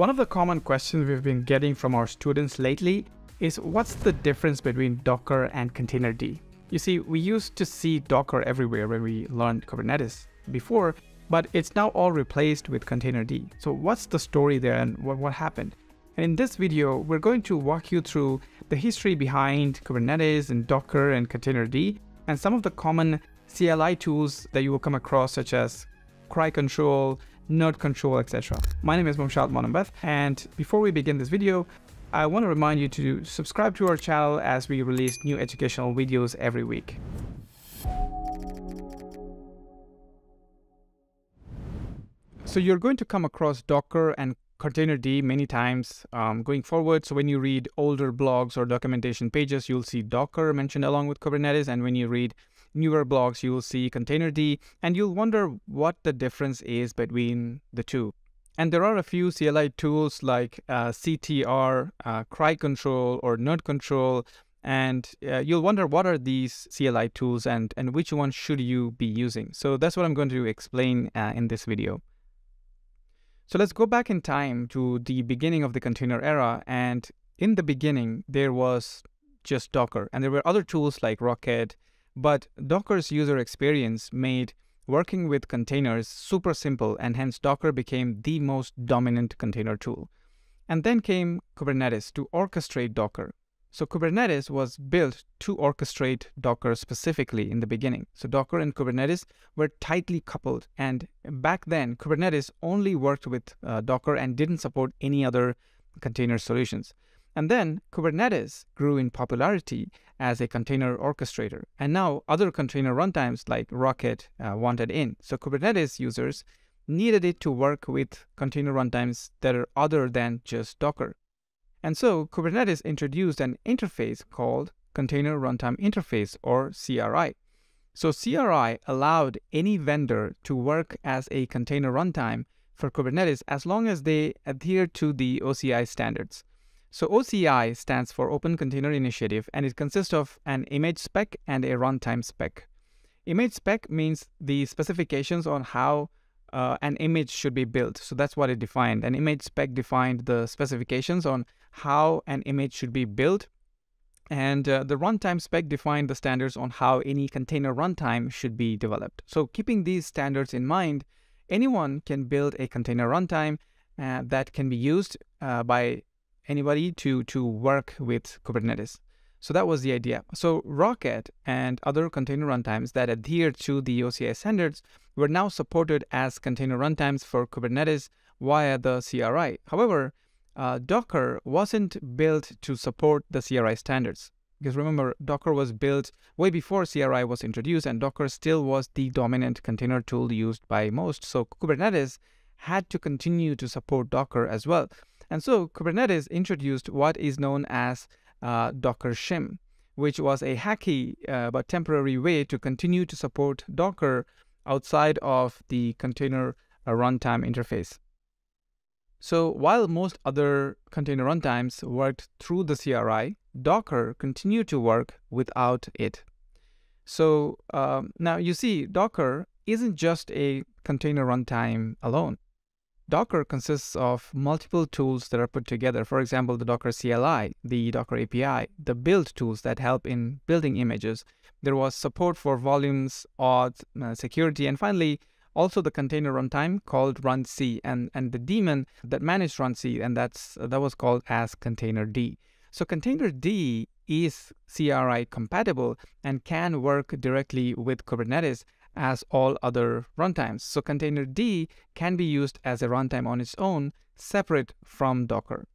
One of the common questions we've been getting from our students lately is what's the difference between Docker and Containerd? You see, we used to see Docker everywhere when we learned Kubernetes before, but it's now all replaced with Containerd. So what's the story there and what, what happened? And in this video, we're going to walk you through the history behind Kubernetes and Docker and Containerd and some of the common CLI tools that you will come across such as cry control, node control, etc. My name is Mumshad Mannambeth, and before we begin this video, I want to remind you to subscribe to our channel as we release new educational videos every week. So you're going to come across Docker and Containerd many times um, going forward. So when you read older blogs or documentation pages, you'll see Docker mentioned along with Kubernetes. And when you read newer blogs, you will see Containerd, and you'll wonder what the difference is between the two. And there are a few CLI tools like uh, CTR, uh, Cry Control, or Node Control, and uh, you'll wonder what are these CLI tools and, and which one should you be using. So that's what I'm going to explain uh, in this video. So let's go back in time to the beginning of the container era. And in the beginning, there was just Docker, and there were other tools like Rocket, but Docker's user experience made working with containers super simple and hence Docker became the most dominant container tool. And then came Kubernetes to orchestrate Docker. So Kubernetes was built to orchestrate Docker specifically in the beginning. So Docker and Kubernetes were tightly coupled. And back then, Kubernetes only worked with uh, Docker and didn't support any other container solutions. And then Kubernetes grew in popularity as a container orchestrator. And now other container runtimes like Rocket uh, wanted in. So Kubernetes users needed it to work with container runtimes that are other than just Docker. And so Kubernetes introduced an interface called Container Runtime Interface or CRI. So CRI allowed any vendor to work as a container runtime for Kubernetes as long as they adhere to the OCI standards. So OCI stands for Open Container Initiative and it consists of an image spec and a runtime spec. Image spec means the specifications on how uh, an image should be built. So that's what it defined. An image spec defined the specifications on how an image should be built. And uh, the runtime spec defined the standards on how any container runtime should be developed. So keeping these standards in mind, anyone can build a container runtime uh, that can be used uh, by anybody to, to work with Kubernetes. So that was the idea. So Rocket and other container runtimes that adhere to the OCI standards were now supported as container runtimes for Kubernetes via the CRI. However, uh, Docker wasn't built to support the CRI standards. Because remember, Docker was built way before CRI was introduced, and Docker still was the dominant container tool used by most. So Kubernetes had to continue to support Docker as well. And so Kubernetes introduced what is known as uh, Docker Shim, which was a hacky uh, but temporary way to continue to support Docker outside of the container runtime interface. So while most other container runtimes worked through the CRI, Docker continued to work without it. So um, now you see, Docker isn't just a container runtime alone. Docker consists of multiple tools that are put together. For example, the Docker CLI, the Docker API, the build tools that help in building images. There was support for volumes, auth, uh, security, and finally, also the container runtime called runc and, and the daemon that managed runc, and that's that was called as containerd. So containerd is CRI compatible and can work directly with Kubernetes as all other runtimes. So containerd can be used as a runtime on its own, separate from Docker.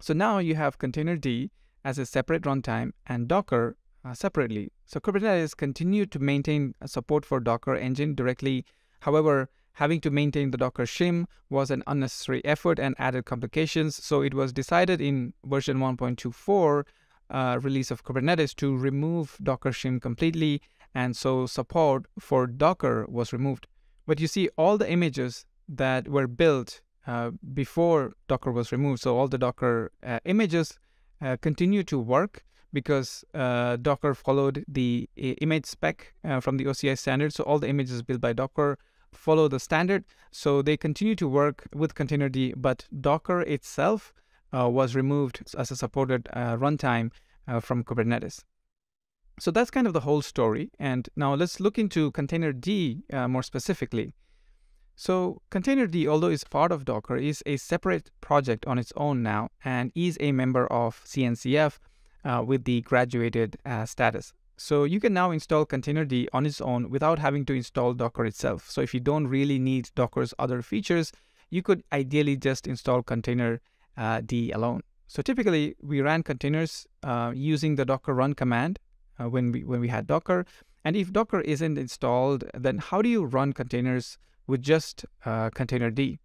So now you have containerd as a separate runtime and Docker uh, separately. So Kubernetes continued to maintain support for Docker engine directly. However, having to maintain the Docker shim was an unnecessary effort and added complications. So it was decided in version 1.24 uh, release of Kubernetes to remove Docker shim completely and so support for Docker was removed. But you see all the images that were built uh, before Docker was removed, so all the Docker uh, images uh, continue to work because uh, Docker followed the image spec uh, from the OCI standard. So all the images built by Docker follow the standard. So they continue to work with Containerd, but Docker itself uh, was removed as a supported runtime from Kubernetes. So that's kind of the whole story. And now let's look into Containerd uh, more specifically. So Containerd, although it's part of Docker, is a separate project on its own now and is a member of CNCF uh, with the graduated uh, status. So you can now install Containerd on its own without having to install Docker itself. So if you don't really need Docker's other features, you could ideally just install Container uh, D alone. So typically we ran containers uh, using the Docker run command uh, when we when we had Docker. And if Docker isn't installed, then how do you run containers with just uh, Containerd?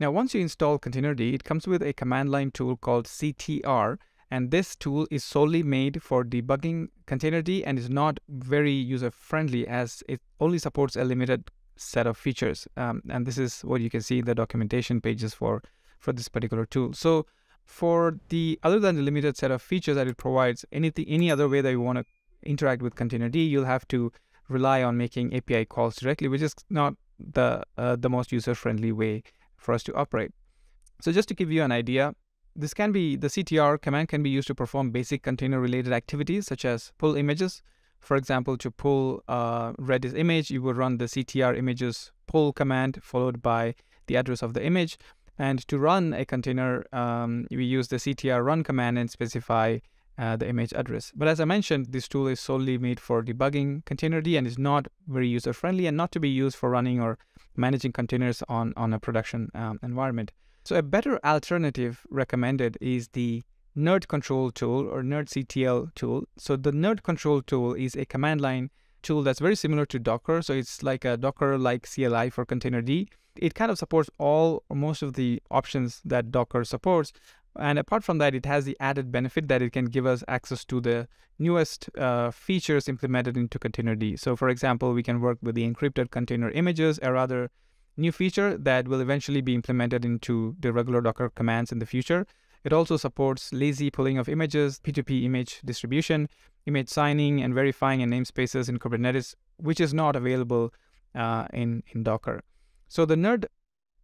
Now, once you install Containerd, it comes with a command line tool called CTR, and this tool is solely made for debugging Containerd and is not very user friendly as it only supports a limited set of features. Um, and this is what you can see in the documentation pages for for this particular tool. So for the other than the limited set of features that it provides, anything any other way that you want to interact with Containerd, you'll have to rely on making API calls directly, which is not the uh, the most user friendly way for us to operate. So just to give you an idea, this can be the CTR command can be used to perform basic container related activities such as pull images. For example, to pull uh, Redis image, you would run the CTR images pull command followed by the address of the image. And to run a container, um, we use the CTR run command and specify uh, the image address. But as I mentioned, this tool is solely made for debugging Containerd and is not very user friendly and not to be used for running or managing containers on, on a production um, environment. So a better alternative recommended is the Nerd Control tool or nerdctl tool. So the Nerd Control tool is a command line tool that's very similar to Docker. So it's like a Docker-like CLI for Containerd. It kind of supports all or most of the options that Docker supports, and apart from that, it has the added benefit that it can give us access to the newest uh, features implemented into Containerd. So for example, we can work with the encrypted container images, a rather new feature that will eventually be implemented into the regular Docker commands in the future. It also supports lazy pulling of images, P2P image distribution, image signing and verifying in namespaces in Kubernetes, which is not available uh, in, in Docker. So the nerd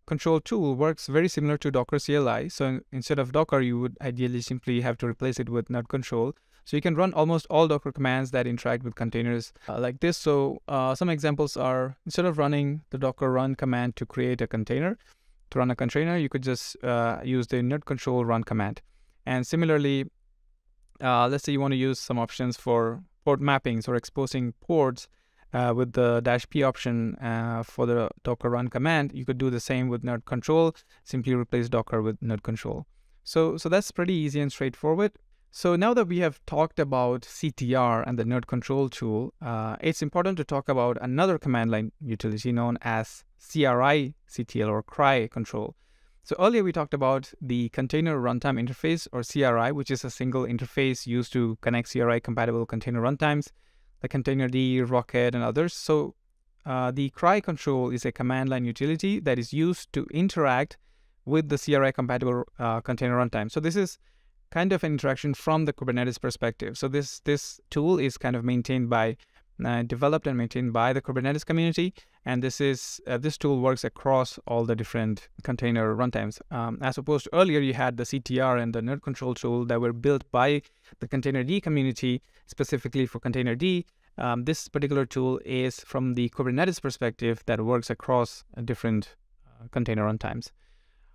control tool works very similar to Docker CLI. So instead of Docker, you would ideally simply have to replace it with nerd control. So you can run almost all Docker commands that interact with containers uh, like this. So uh, some examples are instead of running the docker run command to create a container, to run a container, you could just uh, use the nerd control run command. And similarly, uh, let's say you want to use some options for port mappings or exposing ports uh, with the dash p option uh, for the docker run command, you could do the same with nerd control. Simply replace docker with nerd control. So, so that's pretty easy and straightforward. So now that we have talked about CTR and the nerd control tool, uh, it's important to talk about another command line utility known as CRI CTL or CRI control. So earlier we talked about the container runtime interface or CRI, which is a single interface used to connect CRI compatible container runtimes the Containerd, Rocket, and others. So uh, the CRI control is a command line utility that is used to interact with the CRI compatible uh, container runtime. So this is kind of an interaction from the Kubernetes perspective. So this this tool is kind of maintained by uh, developed and maintained by the Kubernetes community, and this is uh, this tool works across all the different container runtimes. Um, as opposed to earlier, you had the CTR and the nerd control tool that were built by the Containerd community specifically for Containerd. Um, this particular tool is from the Kubernetes perspective that works across different uh, container runtimes.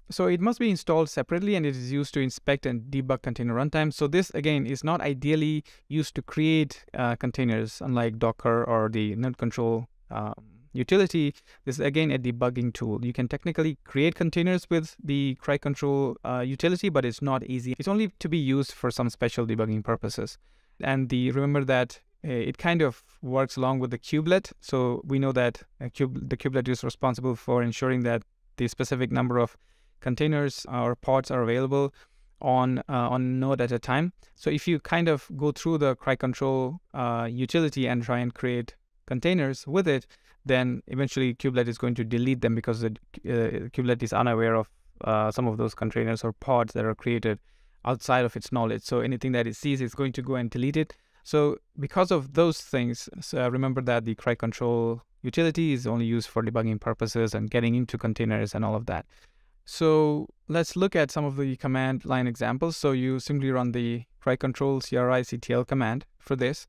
So it must be installed separately and it is used to inspect and debug container runtime. So this again is not ideally used to create uh, containers unlike Docker or the nerd control um, utility. This is again a debugging tool. You can technically create containers with the CRI control uh, utility, but it's not easy. It's only to be used for some special debugging purposes. And the remember that uh, it kind of works along with the kubelet. So we know that kube, the kubelet is responsible for ensuring that the specific number of containers or pods are available on uh, on node at a time. So if you kind of go through the CRI control uh, utility and try and create containers with it, then eventually kubelet is going to delete them because the uh, kubelet is unaware of uh, some of those containers or pods that are created outside of its knowledge. So anything that it sees is going to go and delete it. So because of those things, so remember that the CRI control utility is only used for debugging purposes and getting into containers and all of that. So let's look at some of the command line examples. So you simply run the cry control CRI CTL command for this.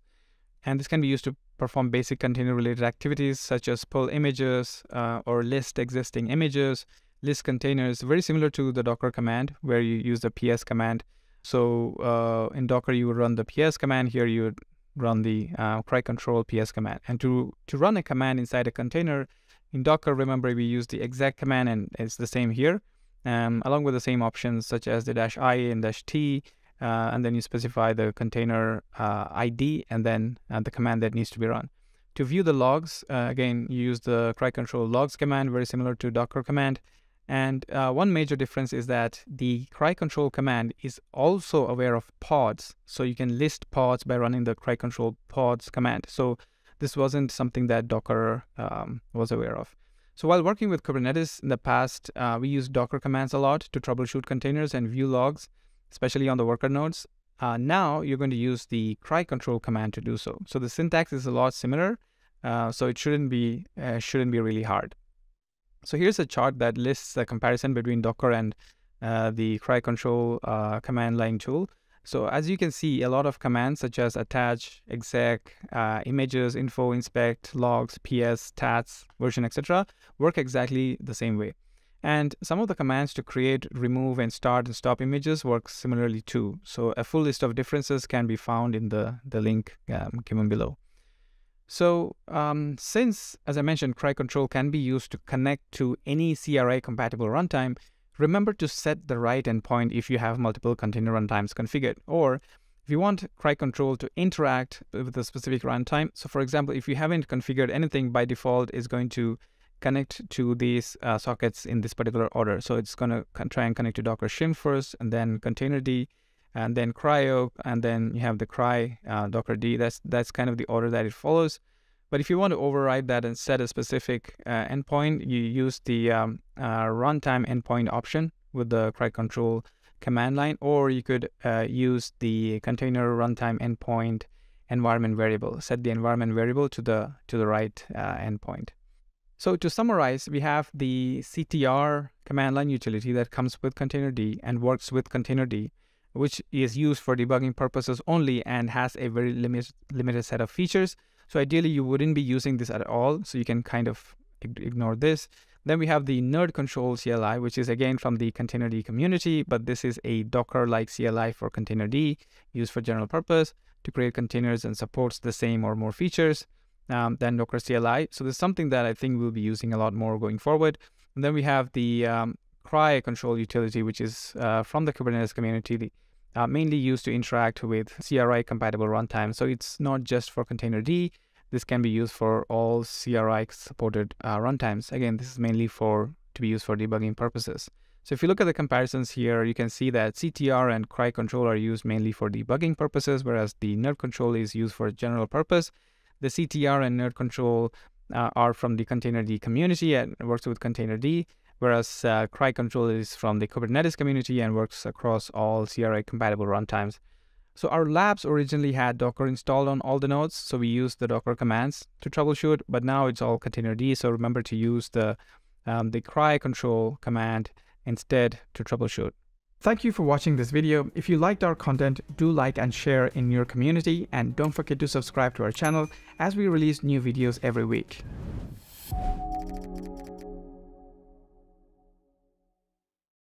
And this can be used to perform basic container related activities such as pull images uh, or list existing images, list containers, very similar to the Docker command where you use the ps command. So uh, in Docker, you would run the ps command. Here, you would run the uh, cry control ps command. And to, to run a command inside a container, in Docker, remember we use the exec command and it's the same here, um, along with the same options such as the dash i and dash t, uh, and then you specify the container uh, ID and then uh, the command that needs to be run. To view the logs, uh, again, you use the cry control logs command, very similar to Docker command. And uh, one major difference is that the cry control command is also aware of pods. So you can list pods by running the cry control pods command. So this wasn't something that Docker um, was aware of. So while working with Kubernetes in the past, uh, we used Docker commands a lot to troubleshoot containers and view logs, especially on the worker nodes. Uh, now you're going to use the cry control command to do so. So the syntax is a lot similar, uh, so it shouldn't be uh, shouldn't be really hard. So here's a chart that lists a comparison between Docker and uh, the cry control uh, command line tool. So as you can see, a lot of commands such as attach, exec, uh, images, info, inspect, logs, ps, stats, version, etc. work exactly the same way. And some of the commands to create, remove, and start and stop images work similarly too. So a full list of differences can be found in the, the link um, given below. So um, since, as I mentioned, cry control can be used to connect to any CRI compatible runtime, Remember to set the right endpoint if you have multiple container runtimes configured, or if you want cry control to interact with a specific runtime. So for example, if you haven't configured anything by default, is going to connect to these uh, sockets in this particular order. So it's going to try and connect to Docker shim first, and then containerd, and then CRI-O, and then you have the cry uh, Docker D. That's that's kind of the order that it follows. But if you want to override that and set a specific uh, endpoint, you use the um, uh, runtime endpoint option with the cry control command line, or you could uh, use the container runtime endpoint environment variable. Set the environment variable to the to the right uh, endpoint. So to summarize, we have the CTR command line utility that comes with containerd and works with containerd, which is used for debugging purposes only and has a very limit, limited set of features. So ideally, you wouldn't be using this at all. So you can kind of ignore this. Then we have the nerd control CLI, which is again from the containerd community, but this is a Docker-like CLI for containerd used for general purpose to create containers and supports the same or more features um, than Docker CLI. So this is something that I think we'll be using a lot more going forward. And then we have the um, cry control utility, which is uh, from the Kubernetes community, uh, mainly used to interact with CRI compatible runtime. So it's not just for containerd. This can be used for all CRI supported uh, runtimes. Again, this is mainly for to be used for debugging purposes. So if you look at the comparisons here, you can see that CTR and cry control are used mainly for debugging purposes, whereas the nerd control is used for general purpose. The CTR and nerd control uh, are from the containerd community and works with containerd whereas uh, cry control is from the Kubernetes community and works across all CRI compatible runtimes. So our labs originally had Docker installed on all the nodes, so we used the Docker commands to troubleshoot, but now it's all containerd, so remember to use the, um, the cry control command instead to troubleshoot. Thank you for watching this video. If you liked our content, do like and share in your community, and don't forget to subscribe to our channel as we release new videos every week.